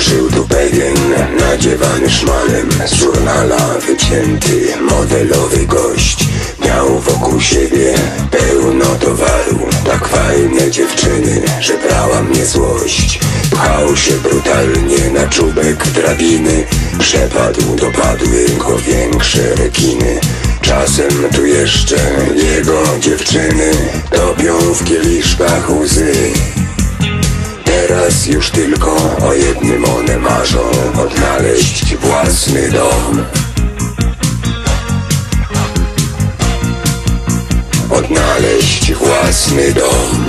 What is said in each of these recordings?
Żył tu pewien nadziewany szmalem Z żurnala wycięty modelowy gość Miał wokół siebie pełno towaru. Tak fajne dziewczyny, że brała mnie złość. Pchał się brutalnie na czubek drabiny Przepadł, dopadły go większe rekiny. Czasem tu jeszcze jego dziewczyny Topią w kieliszkach łzy Teraz już tylko o jednym one marzą. Odnaleźć własny dom. Odnaleźć własny dom.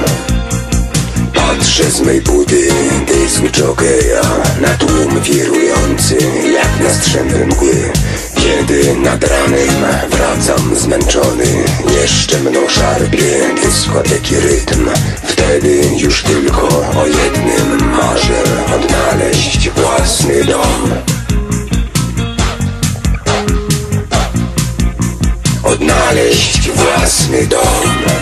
Patrzę z mej budy, dysk jokeja Na tłum wirujący jak na strzępy mgły kiedy nad ranem wracam zmęczony Jeszcze mną szarpie dyskoteki rytm. Wtedy już tylko o jednym marzę Odnaleźć własny dom. Odnaleźć własny dom.